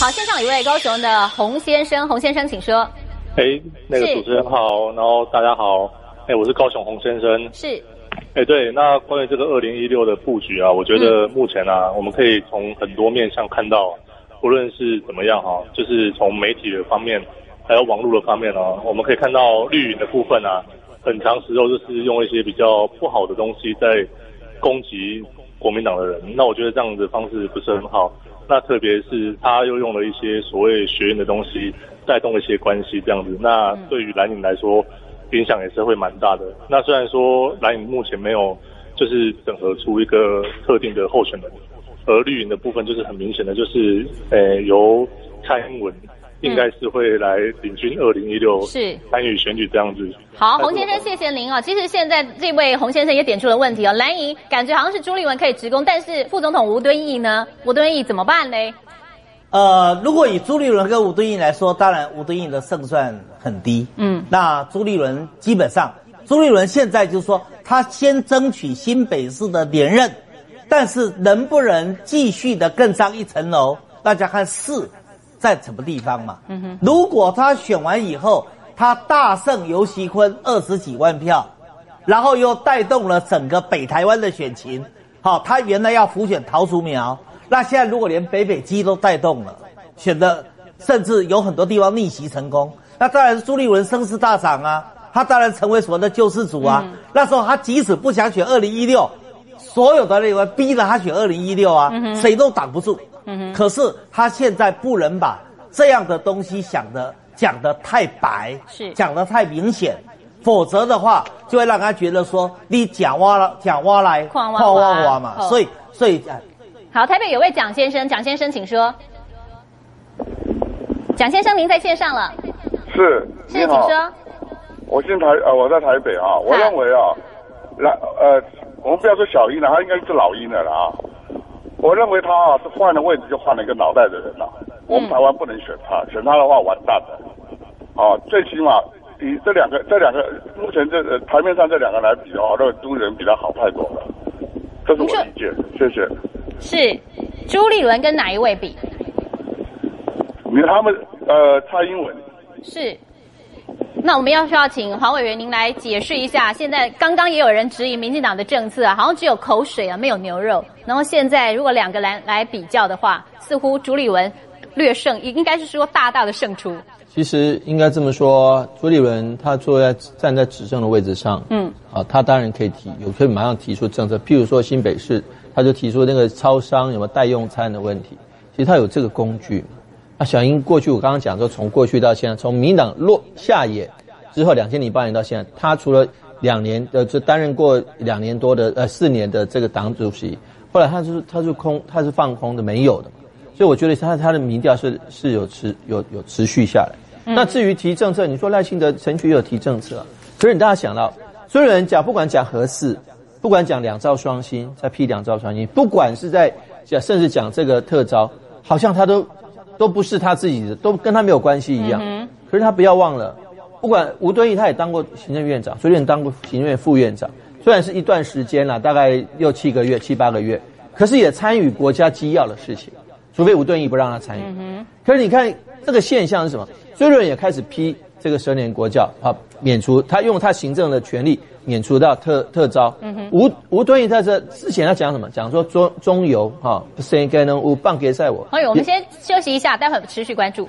好，线上有一位高雄的洪先生，洪先生请说。哎，那个主持人好，然后大家好，哎，我是高雄洪先生。是，哎，对，那关于这个二零一六的布局啊，我觉得目前啊，我们可以从很多面向看到，不论是怎么样哈、就是从媒体的方面，还有网络的方面啊，我们可以看到绿营的部分啊，很长时候就是用一些比较不好的东西在攻击国民党的人，那我觉得这样的方式不是很好。那特别是他又用了一些所谓学院的东西，带动了一些关系这样子。那对于蓝营来说，影响也是会蛮大的。那虽然说蓝营目前没有就是整合出一个特定的候选人，而绿营的部分就是很明显的，就是呃由蔡英文应该是会来领军二零一六是参与选举这样子。好，洪先生，谢谢您哦。其实现在这位洪先生也点出了问题哦，蓝营感觉好像是朱立文可以直攻，但是副总统吴敦义呢？吴敦义怎么办呢？呃，如果以朱立伦跟吴敦义来说，当然吴敦义的胜算很低。嗯那朱立伦基本上，朱立伦现在就是说，他先争取新北市的连任，但是能不能继续的更上一层楼，大家看市在什么地方嘛。嗯哼。如果他选完以后，他大胜尤熙坤二十几万票，然后又带动了整个北台湾的选情。好，他原来要浮选陶竹苗，那现在如果连北北基都带动了，选的甚至有很多地方逆袭成功，那当然朱立伦声势大涨啊，他当然成为所谓的救世主啊。那时候他即使不想选二零一六，所有的那个逼着他选二零一六啊，谁都挡不住。可是他现在不能把这样的东西想的讲的太白，是。讲的太明显，否则的话就会让他觉得说你讲挖了讲挖来矿挖矿挖嘛，哦。所以所以呃好，台北有位蒋先生，蒋先生请说。蒋先生，您在线上了，是，是，你好，请说。我现在台呃我在台北啊，我认为啊，来呃，我们不要说小英了，他应该是老鹰了啦。啊。我认为他啊是换了位置就换了一个脑袋的人了，我们台湾不能选他，选他的话完蛋了。啊，最起码以这两个这两个目前这呃台面上这两个来比的话，那个朱人比他好太多了，这是我的意见，谢谢。是朱立伦跟哪一位比？你看他们呃蔡英文。是。那我们要需要请黄委员您来解释一下，现在刚刚也有人质疑民进党的政策啊，好像只有口水啊，没有牛肉。然后现在如果两个来来比较的话，似乎朱立文略胜，应该是说大大的胜出。其实应该这么说，朱立伦他坐在站在执政的位置上，嗯，啊，他当然可以提，有可以马上提出政策，譬如说新北市，他就提出那个超商有没有代用餐的问题，其实他有这个工具。那小英过去我刚刚讲说，从过去到现在，从民党落下野之后，两千零八年到现在，他除了两年呃，就担任过两年多的呃四年的这个党主席，后来他是他是空他是放空的，没有的。所以我觉得他他的民调是是有持有有持续下来。那至于提政策，你说赖清德、陈菊有提政策啊，可是你大家想到，所有人讲，不管讲何事，不管讲两兆双薪，在批两兆双薪，不管是在讲，甚至讲这个特招，好像他都都不是他自己的，都跟他没有关系一样。可是他不要忘了，不管吴敦义他也当过行政院长，朱立伦当过行政院副院长，虽然是一段时间了，大概六七个月、七八个月，可是也参与国家机要的事情，除非吴敦义不让他参与。可是你看这个现象是什么？朱立伦也开始批这个十年国教啊，免除他用他行政的权利免除到特特招。吴吴敦义在这之前他讲什么？讲说中中游哈，不是应该能无半给赛我。好，我们先休息一下，待会儿持续关注。